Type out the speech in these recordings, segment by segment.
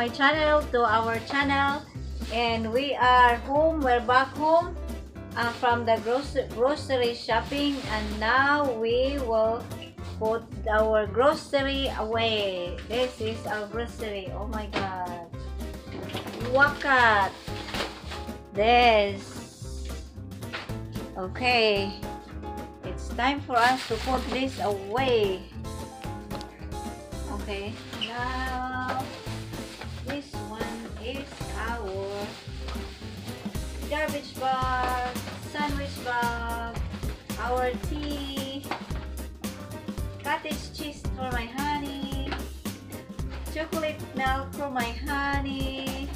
my channel, to our channel. And we are home, we're back home uh, from the grocery, grocery shopping. And now we will put our grocery away. This is our grocery. Oh my god. Look at this. Okay. It's time for us to put this away. Okay. Now, bag, sandwich bag, our tea, cottage cheese for my honey, chocolate milk for my honey,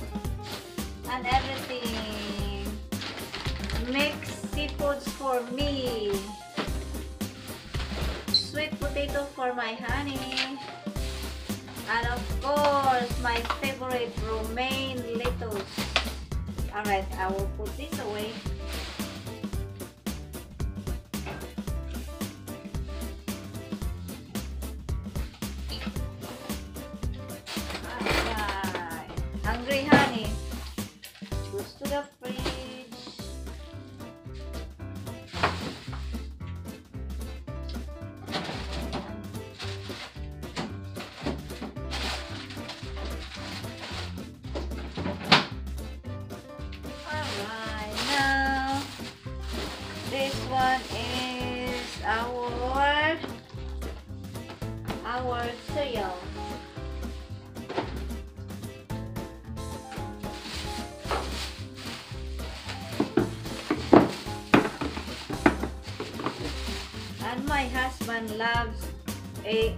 and everything. Mixed seafoods for me. Sweet potato for my honey. And of course, my favorite romaine lettuce. Alright, I will put this away. Husband loves a,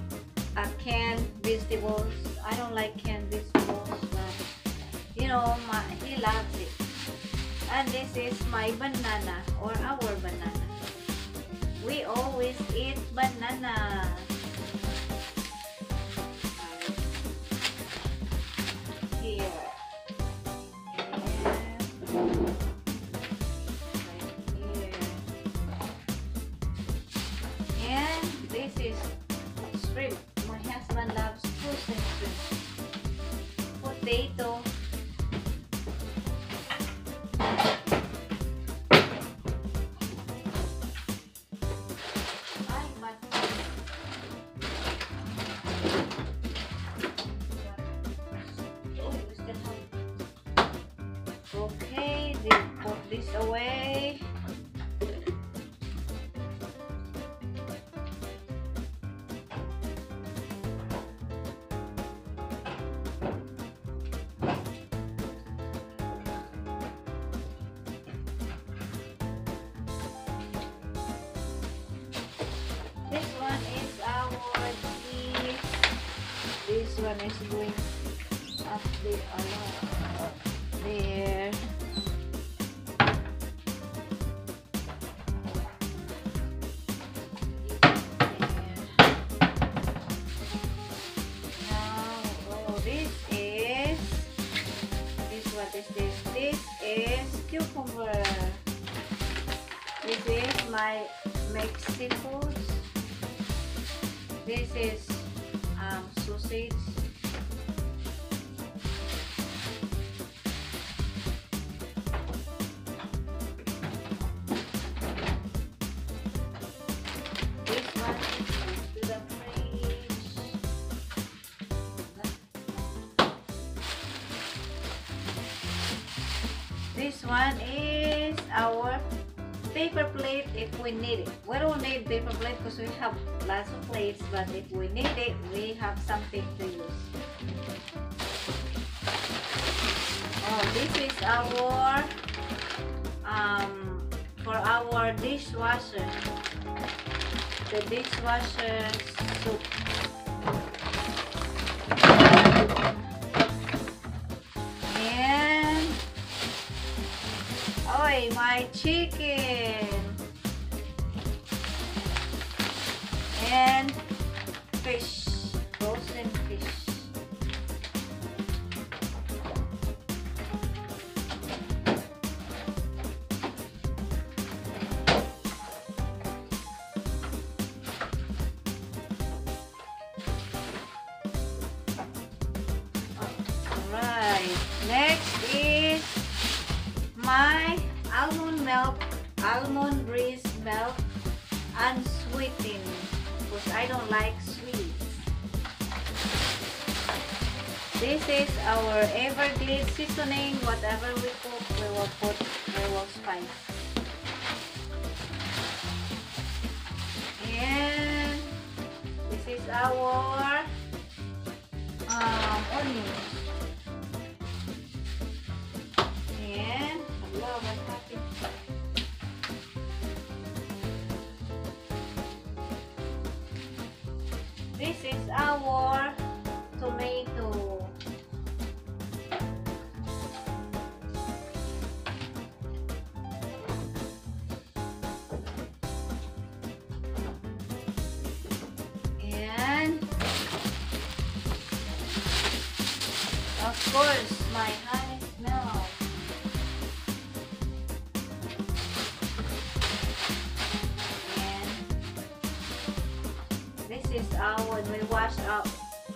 a canned vegetables. I don't like canned vegetables, but you know, my, he loves it. And this is my banana or our banana. We always eat banana. This one is going up the there. Now, oh, this is this. What is this? This is cucumber. This is my mixed. This is um, sausage. This one is our paper plate if we need it. We don't need paper plate because we have lots of plates, but if we need it, we have something to use. Oh, this is our um for our dishwasher. The dishwasher soup. Oy, my chicken. And fish. Frozen fish. Next is my almond milk, almond breeze milk, unsweetened. Because I don't like sweets. This is our Everglade seasoning. Whatever we cook, we will put, we will spice. And this is our um, onions. Is our tomato. And of course, my this when we wash up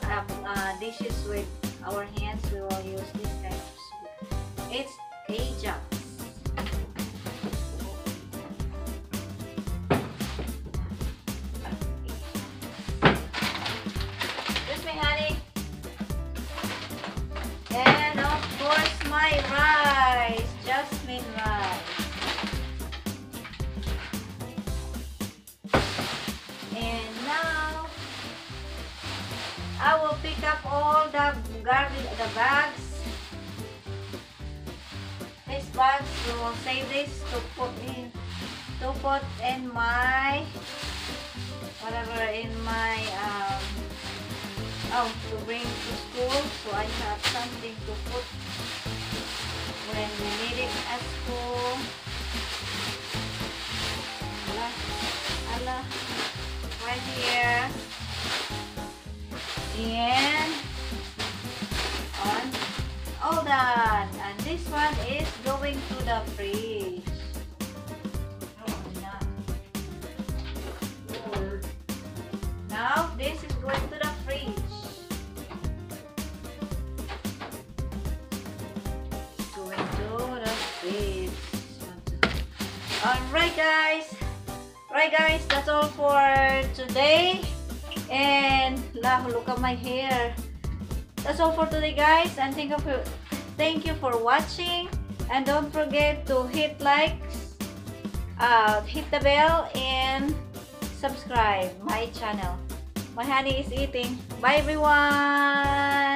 um, uh, dishes with our hands, we will use this kind of soup. It's Ajax. Me, honey. And of course, my rice, jasmine rice. Up all the garbage, the bags. These bags, will save this to put in, to put in my, whatever, in my, um, oh, to bring to school. So I have something to put when we need it at school. Ala, ala, right here. And And this one is going to the fridge. No. Now this is going to the fridge. Going to the fridge. Alright guys. Right guys, that's all for today. And look at my hair. That's all for today guys. And thank you thank you for watching. And don't forget to hit likes, uh, hit the bell, and subscribe my channel. My honey is eating. Bye everyone!